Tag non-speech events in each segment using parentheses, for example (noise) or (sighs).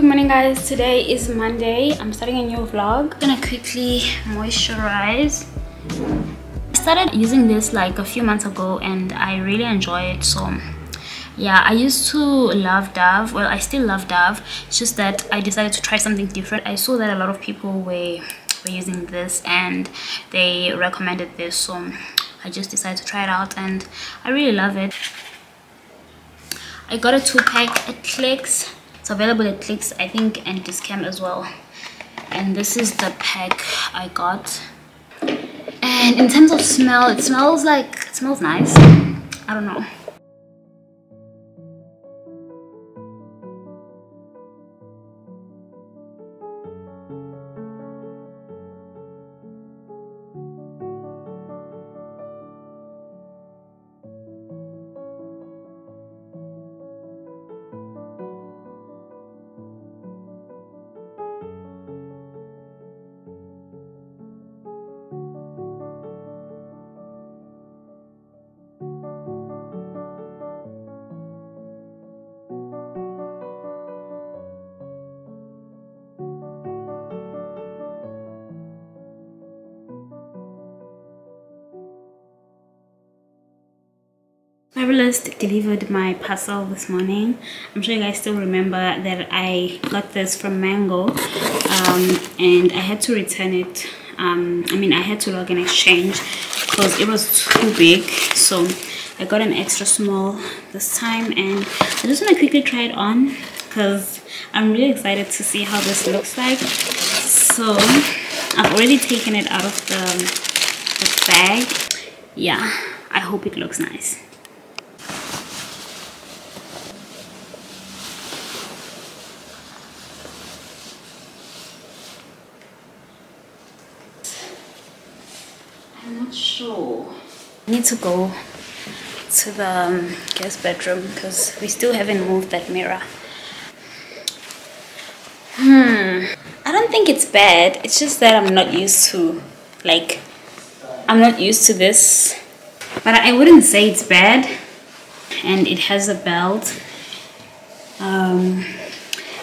good morning guys. Today is monday. I'm starting a new vlog. I'm gonna quickly moisturize. I started using this like a few months ago and i really enjoy it so yeah i used to love dove. Well i still love dove. It's just that i decided to try something different. I saw that a lot of people were were using this and they recommended this so i just decided to try it out and i really love it. I got a two pack at clicks it's available at clicks i think and discount as well. And this is the pack i got. And in terms of smell it smells like it smells nice. I don't know Fabulous delivered my parcel this morning. I'm sure you guys still remember that I got this from Mango um, and I had to return it. Um, I mean, I had to log an exchange because it was too big. So I got an extra small this time and I just want to quickly try it on because I'm really excited to see how this looks like. So I've already taken it out of the, the bag. Yeah, I hope it looks nice. I'm not sure. I need to go to the um, guest bedroom because we still haven't moved that mirror. Hmm. I don't think it's bad. It's just that I'm not used to, like, I'm not used to this. But I wouldn't say it's bad. And it has a belt. Um,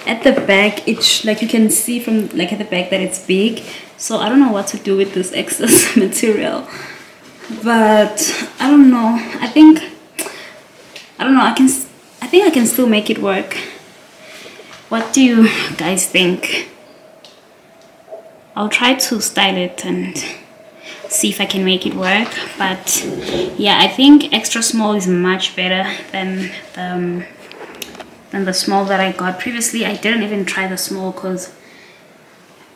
at the back, it's like you can see from like at the back that it's big so I don't know what to do with this (laughs) excess material but I don't know. I think I don't know. I can I think I can still make it work. What do you guys think? I'll try to style it and see if I can make it work but yeah I think extra small is much better than the um, than the small that I got previously. I didn't even try the small because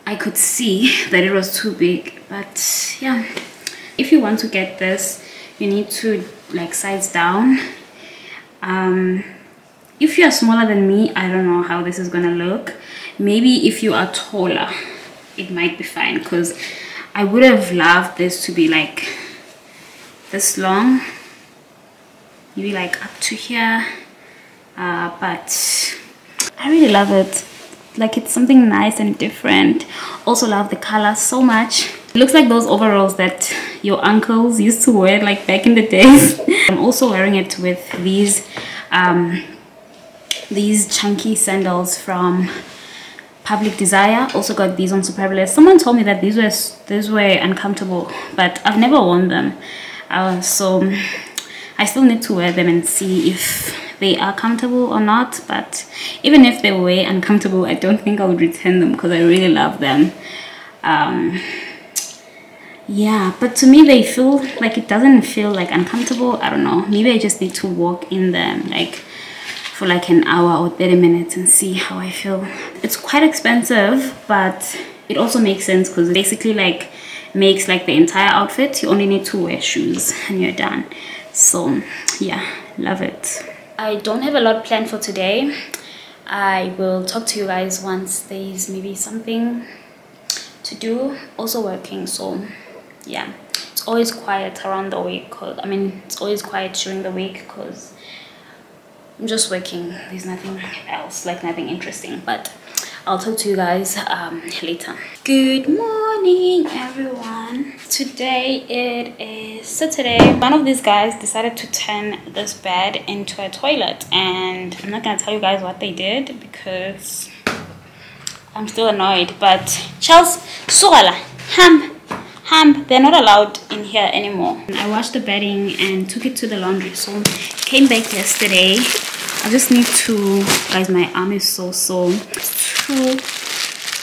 I could see that it was too big but yeah if you want to get this you need to like size down. Um, if you are smaller than me I don't know how this is gonna look. Maybe if you are taller it might be fine because I would have loved this to be like this long. Maybe like up to here. Uh, but I really love it. Like it's something nice and different. Also love the color so much it looks like those overalls that your uncles used to wear like back in the days. (laughs) I'm also wearing it with these um these chunky sandals from public desire. Also got these on superbalist someone told me that these were these were uncomfortable but i've never worn them. Uh, so i still need to wear them and see if they are comfortable or not but even if they were uncomfortable i don't think i would return them because i really love them. Um, yeah but to me they feel like it doesn't feel like uncomfortable. I don't know. Maybe i just need to walk in them like for like an hour or 30 minutes and see how i feel. It's quite expensive but it also makes sense because basically like makes like the entire outfit. You only need to wear shoes and you're done. So yeah love it. I don't have a lot planned for today. I will talk to you guys once there's maybe something to do. Also working, so yeah. It's always quiet around the week. Cause, I mean, it's always quiet during the week because I'm just working. There's nothing else, like nothing interesting. But I'll talk to you guys um, later. Good morning, everyone. Today it is Saturday. One of these guys decided to turn this bed into a toilet, and I'm not gonna tell you guys what they did because I'm still annoyed. But Charles, Suala, Ham, Ham, they're not allowed in here anymore. I washed the bedding and took it to the laundry. So came back yesterday. I just need to, guys, my arm is so sore. Two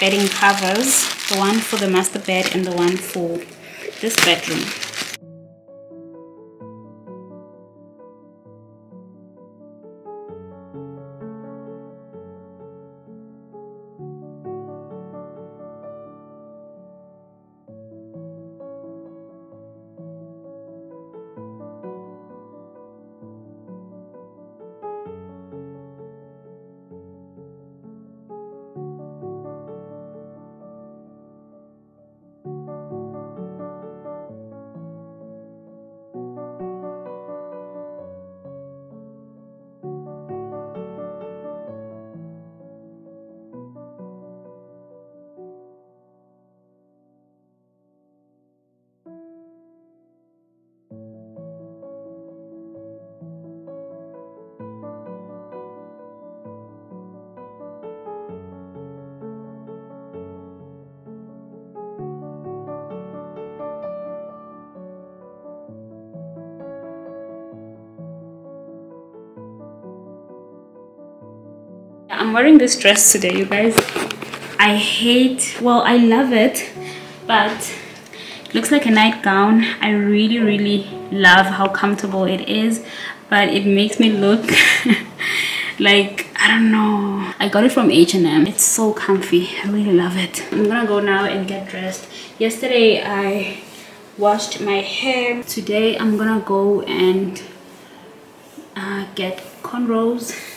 bedding covers, the one for the master bed and the one for this bedroom. I'm wearing this dress today, you guys. I hate, well, I love it, but it looks like a nightgown. I really, really love how comfortable it is, but it makes me look (laughs) like, I don't know. I got it from H&M. It's so comfy. I really love it. I'm gonna go now and get dressed. Yesterday, I washed my hair. Today, I'm gonna go and uh, get cornrows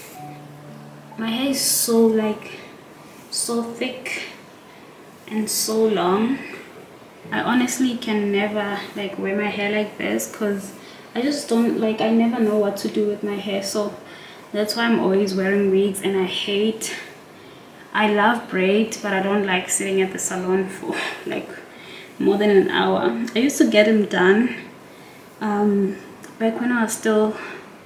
my hair is so like so thick and so long. I honestly can never like wear my hair like this because I just don't like I never know what to do with my hair. So that's why I'm always wearing wigs and I hate I love braids but I don't like sitting at the salon for (laughs) like more than an hour. I used to get them done um, back when I was still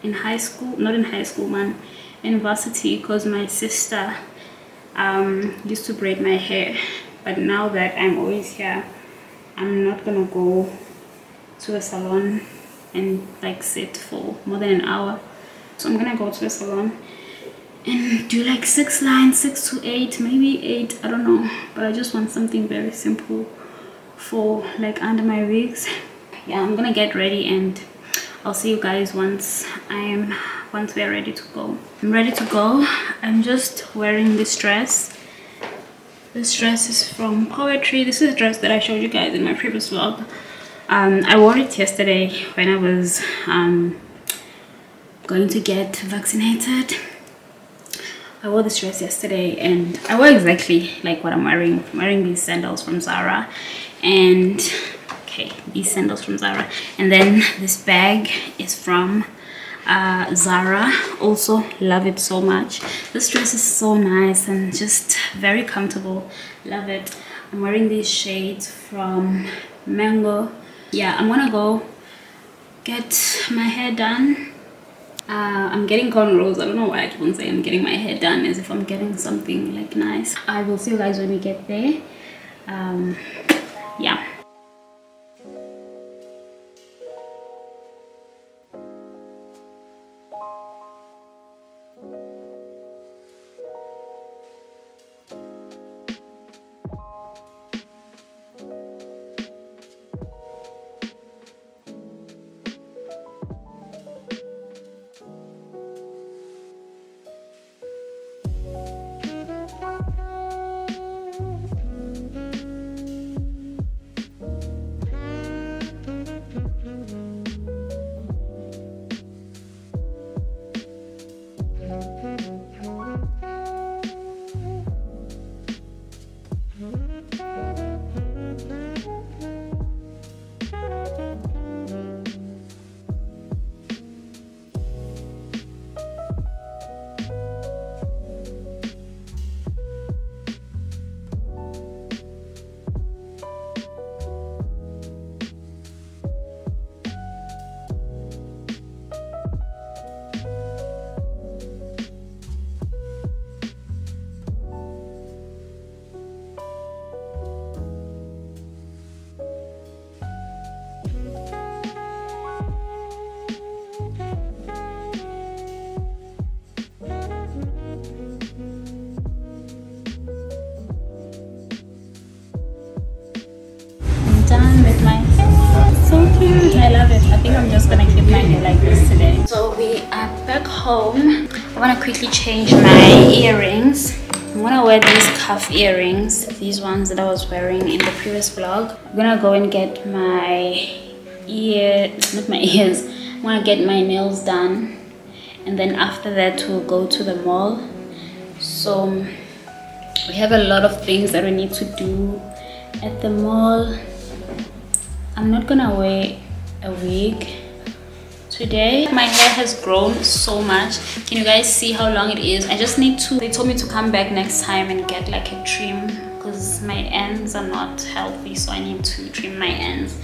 in high school not in high school man university because my sister um, used to braid my hair. But now that I'm always here I'm not gonna go to a salon and like sit for more than an hour. So I'm gonna go to a salon and do like six lines six to eight maybe eight I don't know. But I just want something very simple for like under my wigs. Yeah I'm gonna get ready and I'll see you guys once I'm once we're ready to go. I'm ready to go. I'm just wearing this dress. This dress is from poetry this is a dress that i showed you guys in my previous vlog. Um, i wore it yesterday when i was um, going to get vaccinated. I wore this dress yesterday and I wore exactly like what I'm wearing. I'm wearing these sandals from Zara. And okay, these sandals from Zara. And then this bag is from uh, Zara. Also love it so much. This dress is so nice and just very comfortable. Love it. I'm wearing these shades from Mango. Yeah I'm gonna go get my hair done. Uh, I'm getting cornrows. I don't know why I keep on saying I'm getting my hair done as if I'm getting something like nice. I will see you guys when we get there. Um, yeah we are back home. I wanna quickly change my earrings. I'm gonna wear these cuff earrings, these ones that I was wearing in the previous vlog. I'm gonna go and get my ear, not my (laughs) ears, I'm gonna get my nails done. And then after that, we'll go to the mall. So we have a lot of things that we need to do at the mall. I'm not gonna wear a wig today my hair has grown so much. Can you guys see how long it is? I just need to they told me to come back next time and get like a trim because my ends are not healthy so i need to trim my ends.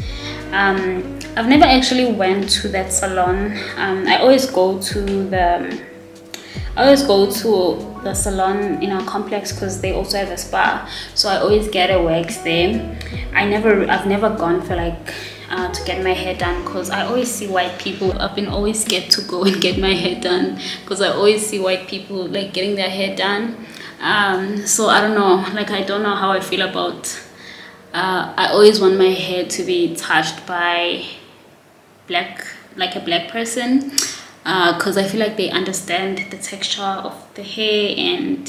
Um, i've never actually went to that salon. Um, i always go to the I always go to the salon in our complex because they also have a spa. So I always get a wax there. I never I've never gone for like uh, to get my hair done because I always see white people. I've been always scared to go (laughs) and get my hair done because I always see white people like getting their hair done. Um, so I don't know, like I don't know how I feel about. Uh, I always want my hair to be touched by black, like a black person, because uh, I feel like they understand the texture of the hair and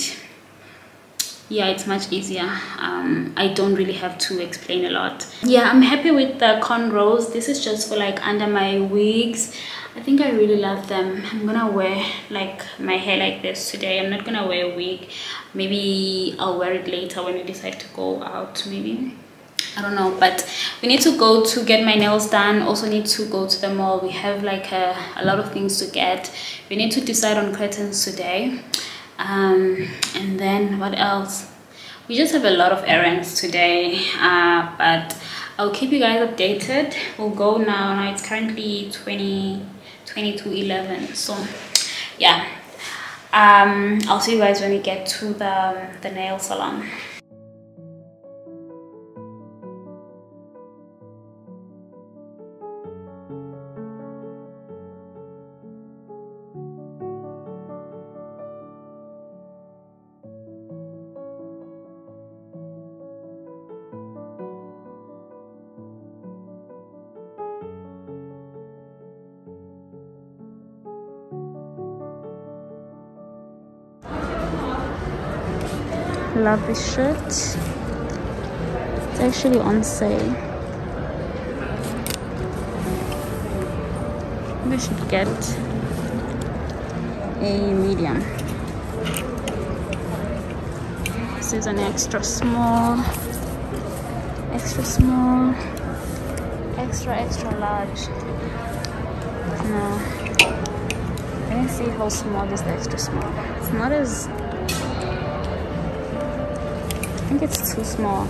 yeah it's much easier. Um, i don't really have to explain a lot. Yeah i'm happy with the cornrows this is just for like under my wigs. I think i really love them. I'm gonna wear like my hair like this today. I'm not gonna wear a wig. Maybe i'll wear it later when we decide to go out maybe. I don't know but we need to go to get my nails done. Also need to go to the mall. We have like a, a lot of things to get. We need to decide on curtains today um, and then what else? We just have a lot of errands today uh, but I'll keep you guys updated. We'll go now. Now it's currently 20 22 11 so yeah. Um, I'll see you guys when we get to the, the nail salon love this shirt. It's actually on sale. We should get a medium. This is an extra small extra small extra extra large. No. I didn't see how small is the extra small. It's not as think it's too small.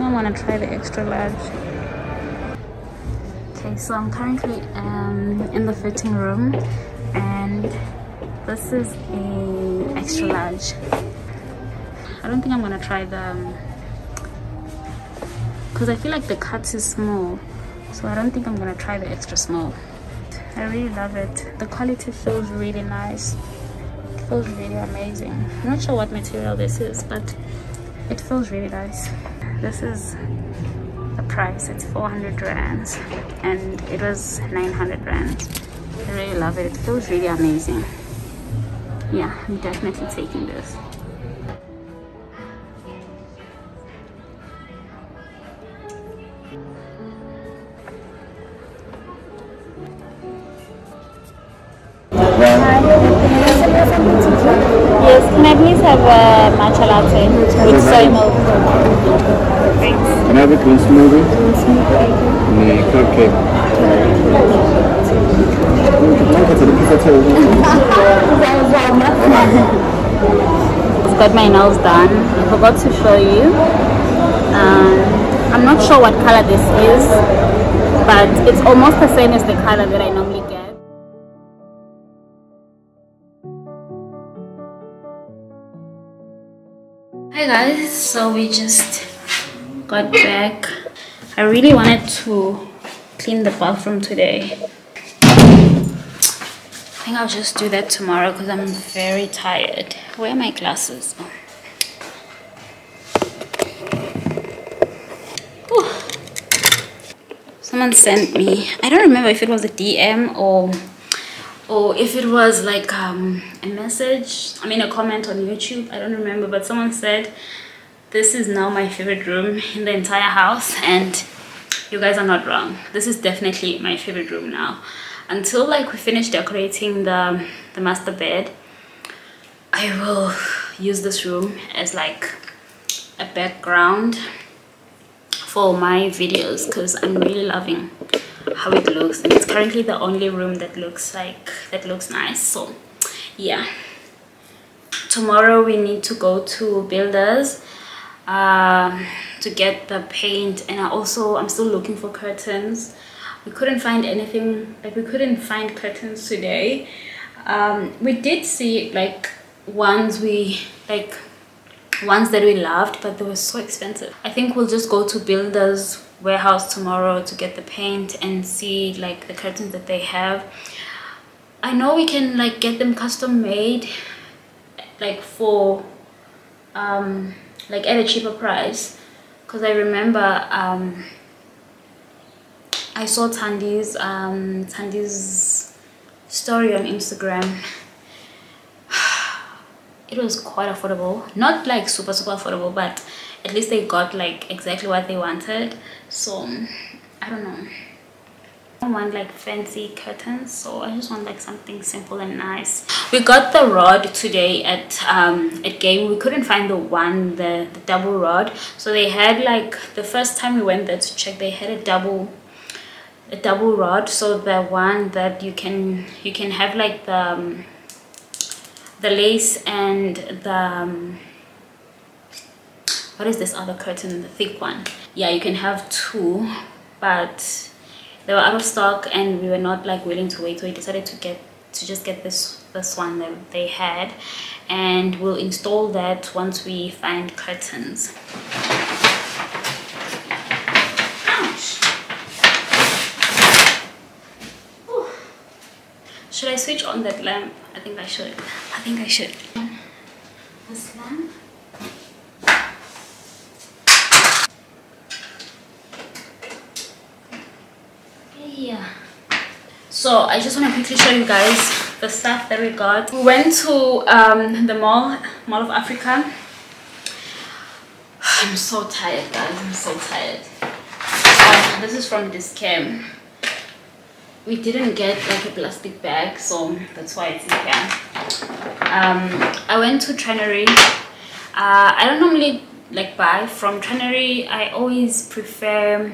I want to try the extra large. Okay, so I'm currently um, in the fitting room and this is a extra large. I don't think I'm gonna try the because um, I feel like the cut is small so I don't think I'm gonna try the extra small I really love it. The quality feels really nice. It feels really amazing. I'm not sure what material this is, but it feels really nice. This is the price. It's 400 rands and it was 900 rands. I really love it. It feels really amazing. Yeah, I'm definitely taking this. Yes, can I please have a matcha latte with soy milk? Thanks. Can I have a green smoothie? Green cupcake. I've got my nails done. I forgot to show you. Um, I'm not sure what color this is, but it's almost the same as the color that I normally so we just got back. I really wanted to clean the bathroom today. I think I'll just do that tomorrow because I'm very tired. Where are my glasses? Oh! someone sent me. I don't remember if it was a DM or or if it was like um, a message I mean a comment on YouTube. I don't remember but someone said this is now my favorite room in the entire house and you guys are not wrong. This is definitely my favorite room now. Until like we finish decorating the the master bed i will use this room as like a background for my videos because i'm really loving how it looks and it's currently the only room that looks like that looks nice so yeah. Tomorrow we need to go to builders uh, to get the paint and I also I'm still looking for curtains. We couldn't find anything like we couldn't find curtains today. Um, we did see like ones we like ones that we loved but they were so expensive. I think we'll just go to builders warehouse tomorrow to get the paint and see like the curtains that they have. I know we can like get them custom made like for um like at a cheaper price. Because I remember um I saw Tandy's um Tandy's story on Instagram. (sighs) It was quite affordable. Not like super super affordable but at least they got like exactly what they wanted. So i don't know don't want like fancy curtains so I just want like something simple and nice. We got the rod today at um at game. We couldn't find the one the, the double rod. So they had like the first time we went there to check they had a double a double rod. So the one that you can you can have like the um, the lace and the um, what is this other curtain the thick one? Yeah you can have two but they were out of stock and we were not like willing to wait so we decided to get to just get this this one that they had. And we'll install that once we find curtains. Ouch. should i switch on that lamp? I think i should. I think i should. This lamp yeah. So i just want to quickly show you guys the stuff that we got. We went to um, the mall mall of africa. (sighs) I'm so tired guys. I'm so tired. Um, this is from Dis-Chem we didn't get like a plastic bag so that's why it's in here. Um, i went to Trenery. Uh, i don't normally like buy from Trenery. I always prefer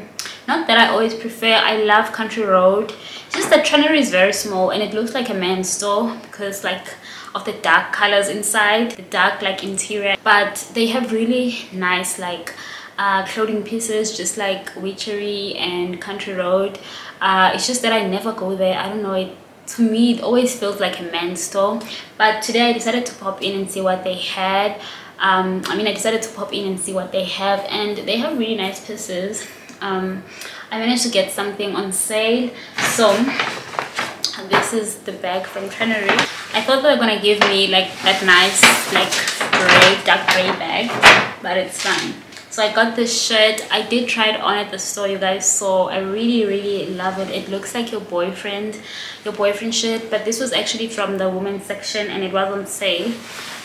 not that i always prefer i love country road. It's just that Trenery is very small and it looks like a men's store because like of the dark colors inside the dark like interior. But they have really nice like uh, clothing pieces just like Witchery and Country Road. Uh, it's just that I never go there. I don't know. It to me it always feels like a men's store. But today I decided to pop in and see what they had. Um, I mean I decided to pop in and see what they have. And they have really nice pieces um, I managed to get something on sale. So this is the bag from Trenery. I thought they were gonna give me like that nice like gray dark gray bag but it's fine so I got this shirt. I did try it on at the store you guys saw. I really really love it. It looks like your boyfriend your boyfriend shirt but this was actually from the women's section and it was on sale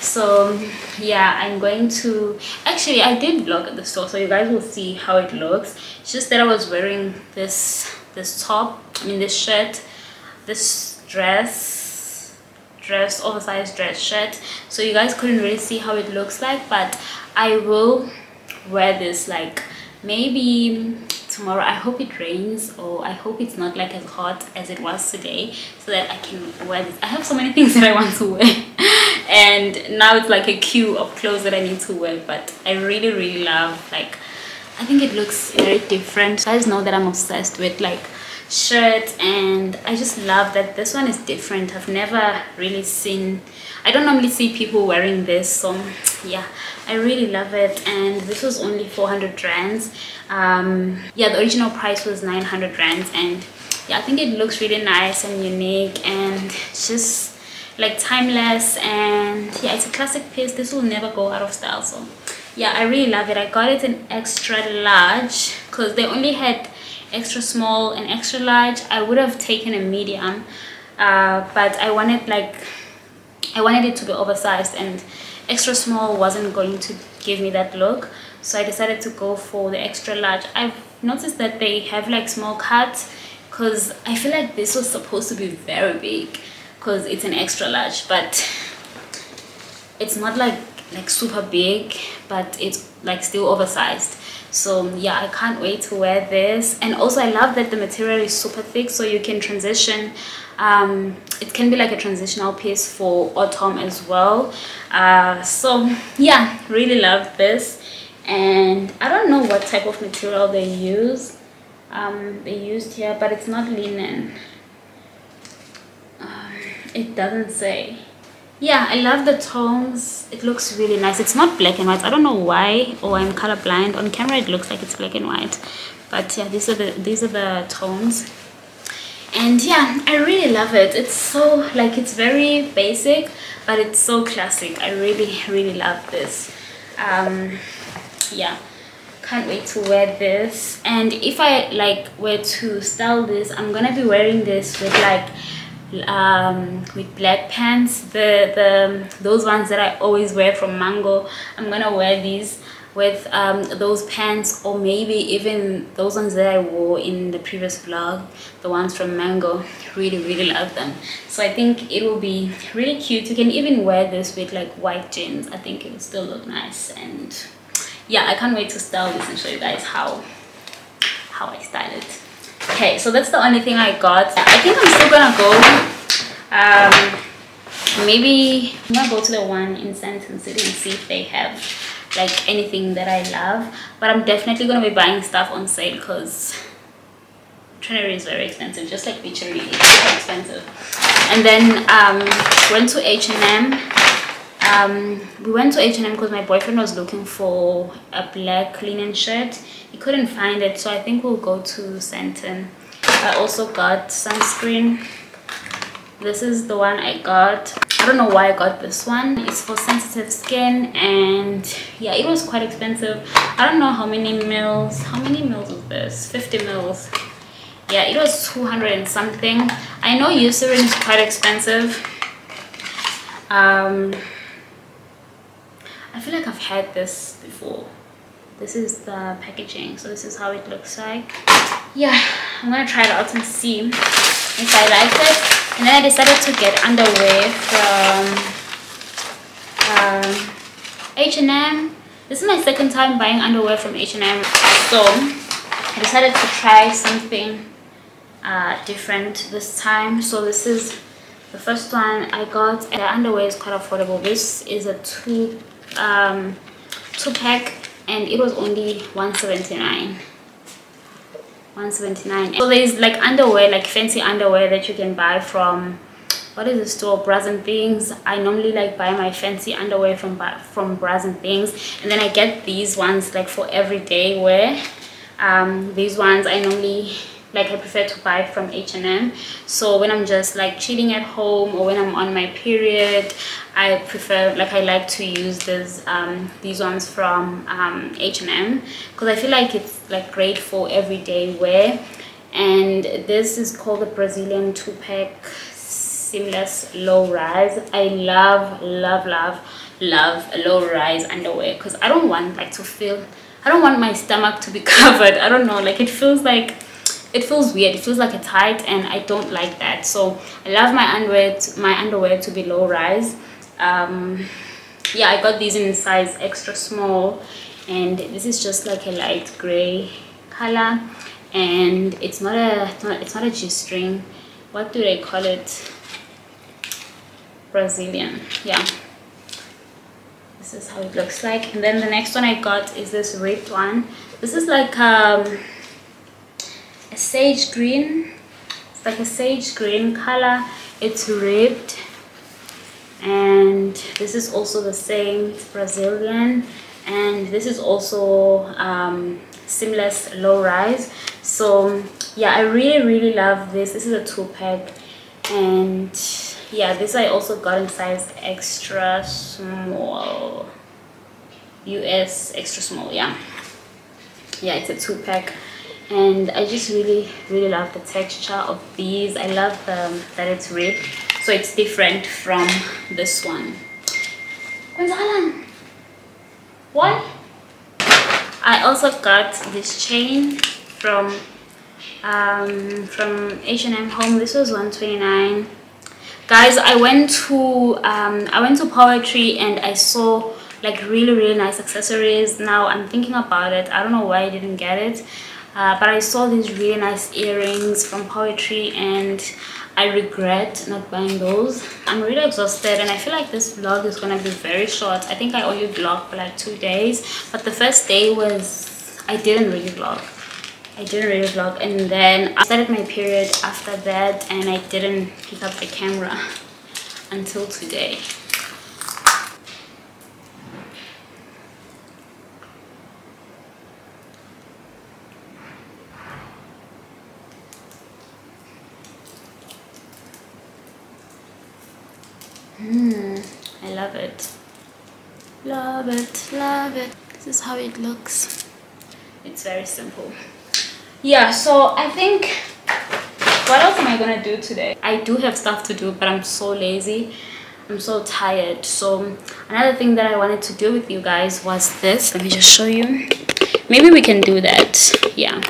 so yeah i'm going to actually i did vlog at the store so you guys will see how it looks. It's just that i was wearing this this top i mean this shirt this dress dress oversized dress shirt. So you guys couldn't really see how it looks like but i will wear this like maybe tomorrow i hope it rains or i hope it's not like as hot as it was today so that i can wear this. I have so many (laughs) things that i want to wear. And now it's like a queue of clothes that i need to wear but i really really love like i think it looks very different. You guys know that i'm obsessed with like shirts and i just love that this one is different. I've never really seen i don't normally see people wearing this so yeah i really love it. And this was only 400 rands. Um yeah the original price was 900 rands. And yeah i think it looks really nice and unique. And just like timeless. And yeah it's a classic piece. This will never go out of style. So yeah i really love it. I got it in extra large because they only had extra small and extra large. I would have taken a medium uh, but i wanted like i wanted it to be oversized and extra small wasn't going to give me that look. So i decided to go for the extra large. I've noticed that they have like small cuts because i feel like this was supposed to be very big because it's an extra large but it's not like like super big but it's like still oversized. So yeah i can't wait to wear this. And also i love that the material is super thick so you can transition um, it can be like a transitional piece for autumn as well. Uh, so yeah really love this. And i don't know what type of material they use um, they used here but it's not linen. Um, it doesn't say. Yeah i love the tones. It looks really nice. It's not black and white. I don't know why or i'm colorblind. On camera it looks like it's black and white. But yeah these are the these are the tones and yeah i really love it. It's so like it's very basic but it's so classic. I really really love this. Um yeah. Can't wait to wear this. And if i like were to style this i'm gonna be wearing this with like um, with black pants. The the those ones that I always wear from Mango I'm gonna wear these with um, those pants or maybe even those ones that I wore in the previous vlog the ones from Mango really really love them. So I think it will be really cute. You can even wear this with like white jeans. I think it will still look nice and yeah I can't wait to style this and show you guys how how I style it. Okay so that's the only thing i got. I think i'm still gonna go um maybe i'm gonna go to the one in Sandton City and see if they have like anything that i love. But i'm definitely gonna be buying stuff on sale because Trenery is very expensive just like Witchery is expensive. And then um went to H&M um we went to H&M because my boyfriend was looking for a black linen shirt. He couldn't find it so i think we'll go to Sandton i also got sunscreen. This is the one i got i don't know why i got this one. It's for sensitive skin and yeah it was quite expensive. I don't know how many mils how many mils is this? 50 mils. Yeah it was 200 and something. I know eucerin is quite expensive. Um i feel like i've had this before this is the packaging so this is how it looks like. Yeah i'm gonna try it out and see if i like it. And then i decided to get underwear from um, h&m this is my second time buying underwear from h&m so i decided to try something uh, different this time. So this is the first one i got. The underwear is quite affordable. This is a two um, two pack and it was only 179 179 so there's like underwear like fancy underwear that you can buy from what is the store? Bras and things. I normally like buy my fancy underwear from from bras and things. And then i get these ones like for everyday wear. Um these ones i normally like i prefer to buy from h&m so when i'm just like chilling at home or when i'm on my period i prefer like i like to use this um these ones from um h&m because i feel like it's like great for everyday wear. And this is called the brazilian two-pack seamless low rise. I love love love love low rise underwear because i don't want like to feel i don't want my stomach to be (laughs) covered. I don't know like it feels like it feels weird. It feels like a tight and i don't like that. So i love my underwear to, my underwear to be low rise. Um yeah i got these in size extra small and this is just like a light gray color and it's not a it's not, it's not a g-string. What do they call it? Brazilian. Yeah. This is how it looks like. And then the next one i got is this ripped one. This is like um a sage green it's like a sage green color. It's ribbed. And this is also the same brazilian. And this is also um, seamless low rise. So yeah i really really love this. This is a two pack. And yeah this i also got in size extra small. Us extra small yeah. Yeah it's a two pack and I just really really love the texture of these. I love um, that it's red so it's different from this one. What I also got this chain from um, from H&M Home. This was 129 guys I went to um, I went to Poetry and I saw like really really nice accessories. Now I'm thinking about it. I don't know why I didn't get it uh, but I saw these really nice earrings from Poetry and I regret not buying those. I'm really exhausted and I feel like this vlog is gonna be very short. I think I only vlogged for like two days but the first day was I didn't really vlog. I didn't really vlog and then I started my period after that and I didn't pick up the camera (laughs) until today. Hmm, I love it. Love it, love it. This is how it looks. It's very simple. Yeah, so I think, what else am I gonna do today? I do have stuff to do, but I'm so lazy. I'm so tired. So another thing that I wanted to do with you guys was this. Let me just show you. Maybe we can do that. Yeah.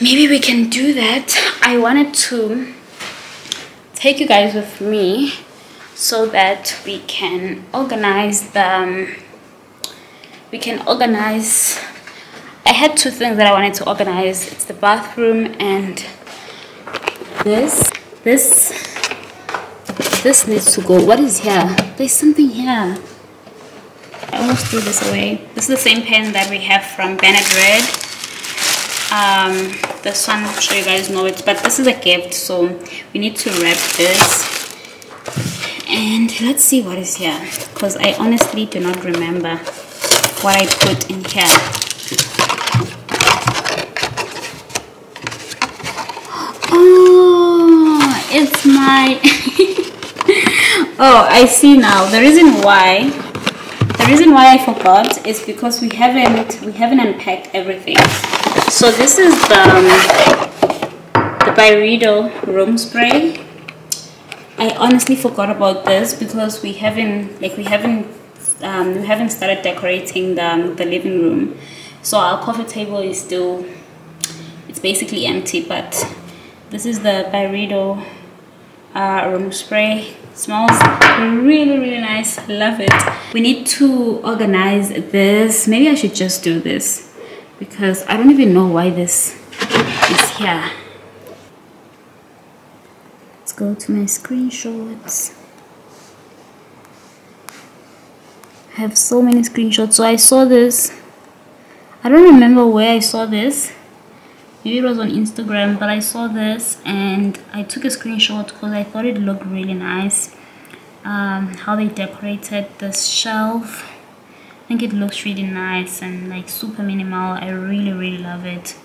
Maybe we can do that. I wanted to take you guys with me so that we can organize the we can organize I had two things that I wanted to organize. It's the bathroom and this this this needs to go. What is here? There's something here. I almost threw this away. This is the same pen that we have from Bernard Red. Um this one i'm sure you guys know it but this is a gift so we need to wrap this and let's see what is here because i honestly do not remember what i put in here. Oh it's my (laughs) oh i see now. The reason why the reason why i forgot is because we haven't we haven't unpacked everything. So this is the, um, the Byredo room spray. I honestly forgot about this because we haven't like we haven't um, we haven't started decorating the, the living room. So our coffee table is still it's basically empty but this is the Byredo uh, room spray smells really really nice love it we need to organize this maybe I should just do this because I don't even know why this is here. Let's go to my screenshots. I have so many screenshots. So I saw this. I don't remember where I saw this. Maybe it was on Instagram, but I saw this and I took a screenshot because I thought it looked really nice. Um, how they decorated this shelf I think it looks really nice and like super minimal i really really love it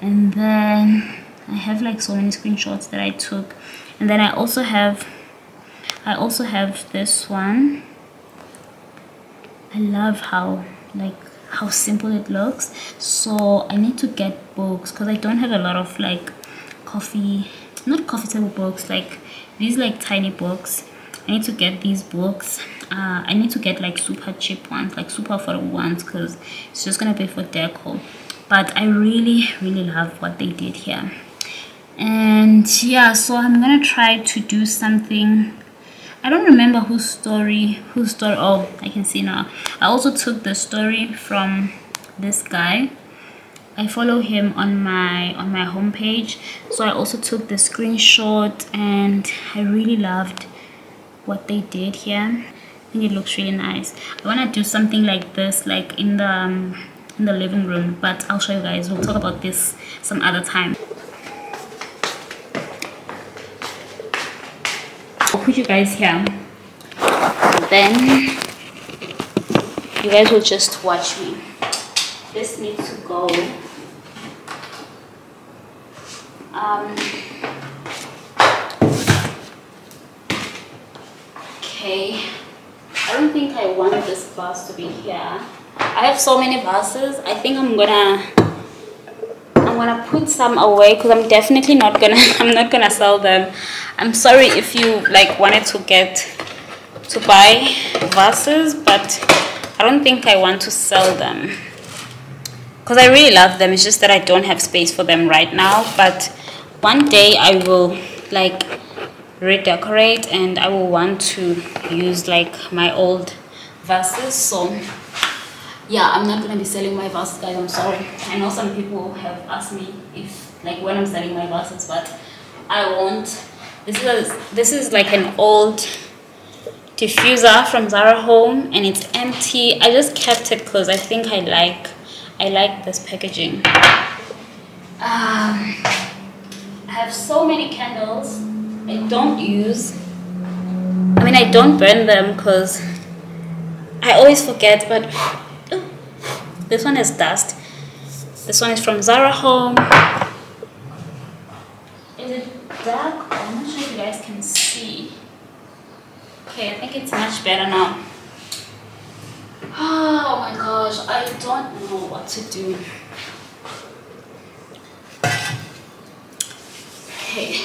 and then i have like so many screenshots that i took and then i also have i also have this one. I love how like how simple it looks. So i need to get books because i don't have a lot of like coffee not coffee table books like these like tiny books. I need to get these books. Uh, I need to get like super cheap ones like super affordable ones because it's just gonna be for deco but I really really love what they did here and yeah so I'm gonna try to do something. I don't remember whose story whose story oh I can see now. I also took the story from this guy. I follow him on my on my homepage. So I also took the screenshot and I really loved what they did here. I think it looks really nice. I want to do something like this like in the um, in the living room but I'll show you guys. We'll talk about this some other time I'll put you guys here then you guys will just watch me this needs to go um, okay I don't think I want this vase to be here. I have so many vases. I think I'm gonna gonna put some away because I'm definitely not gonna (laughs) I'm not gonna sell them. I'm sorry if you like wanted to get to buy vases, but I don't think I want to sell them because I really love them. It's just that I don't have space for them right now. But one day I will like redecorate and I will want to use like my old vases. So yeah i'm not gonna be selling my vases guys. I'm sorry. I know some people have asked me if like when i'm selling my vases but i won't. This is this is like an old diffuser from zara home and it's empty. I just kept it because i think i like i like this packaging. Um, i have so many candles. I don't use i mean i don't burn them because i always forget but this one is dust. This one is from Zara Home. Is it dark? I'm not sure if you guys can see. Okay, I think it's much better now. Oh my gosh, I don't know what to do. Okay.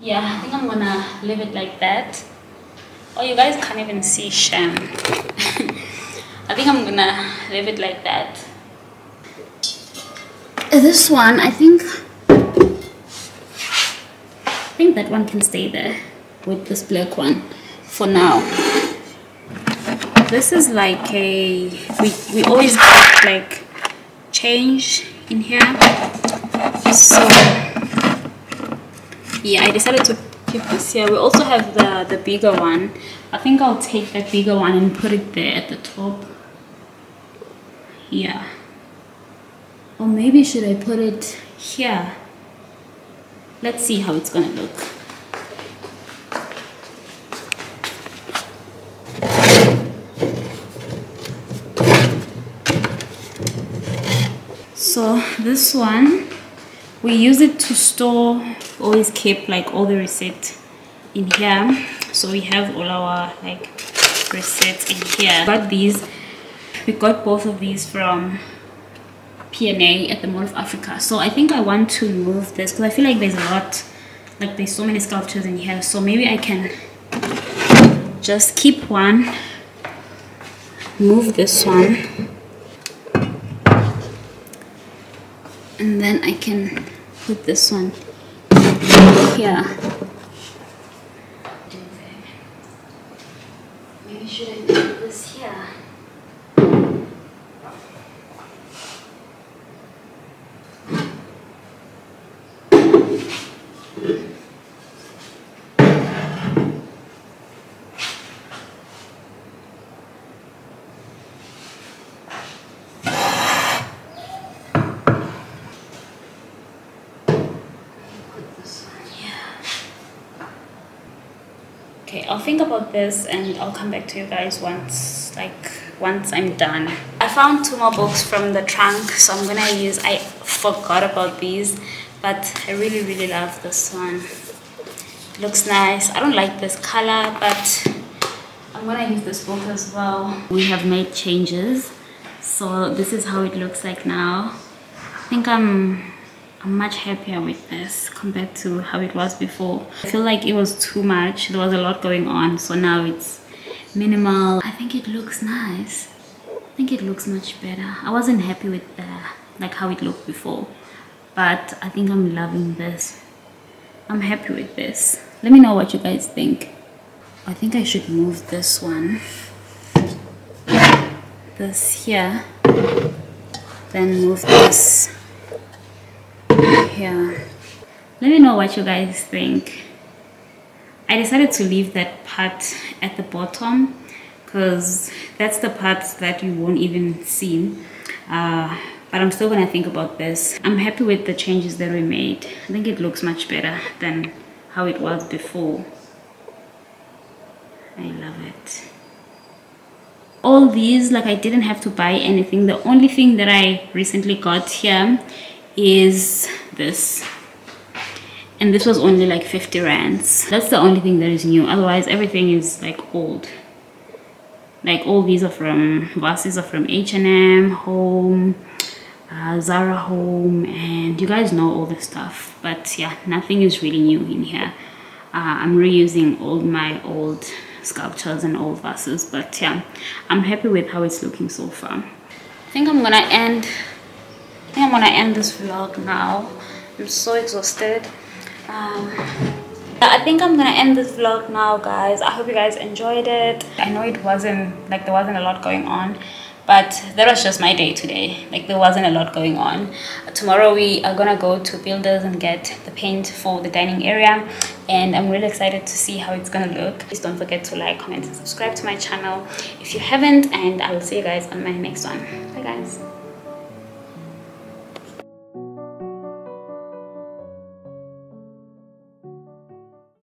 Yeah i think i'm gonna leave it like that. Oh you guys can't even see sham (laughs) i think i'm gonna leave it like that. This one i think i think that one can stay there with this black one for now. This is like a we, we always like change in here. So yeah i decided to keep this here. We also have the the bigger one. I think i'll take that bigger one and put it there at the top. Yeah. Or maybe should i put it here? Let's see how it's gonna look. So this one we use it to store always keep like all the receipts in here. So we have all our like receipts in here. Got these we got both of these from PNA at the Mall of Africa. So I think I want to move this because I feel like there's a lot like there's so many sculptures in here. So maybe I can just keep one move this one and then I can put this one here maybe should I put this here okay i'll think this and i'll come back to you guys once like once i'm done. I found two more books from the trunk so i'm gonna use i forgot about these but i really really love this one. It looks nice. I don't like this color but i'm gonna use this book as well. We have made changes so this is how it looks like now. I think i'm I'm much happier with this compared to how it was before. I feel like it was too much. There was a lot going on. So now it's minimal. I think it looks nice. I think it looks much better. I wasn't happy with the, like how it looked before. But I think I'm loving this. I'm happy with this. Let me know what you guys think. I think I should move this one. This here. Then move this here. Let me know what you guys think. I decided to leave that part at the bottom because that's the part that you won't even see. Uh, but i'm still gonna think about this. I'm happy with the changes that we made. I think it looks much better than how it was before. I love it. All these like i didn't have to buy anything. The only thing that i recently got here is this. And this was only like 50 rands. That's the only thing that is new. Otherwise everything is like old. Like all these are from vases are from H&M home uh, Zara home and you guys know all this stuff. But yeah nothing is really new in here. Uh, I'm reusing all my old sculptures and old vases but yeah I'm happy with how it's looking so far. I think I'm gonna end I think I'm gonna end this vlog now. I'm so exhausted. Um, I think I'm gonna end this vlog now guys. I hope you guys enjoyed it. I know it wasn't like there wasn't a lot going on but that was just my day today like there wasn't a lot going on tomorrow we are gonna go to builders and get the paint for the dining area and i'm really excited to see how it's gonna look please don't forget to like comment and subscribe to my channel if you haven't and i will see you guys on my next one bye guys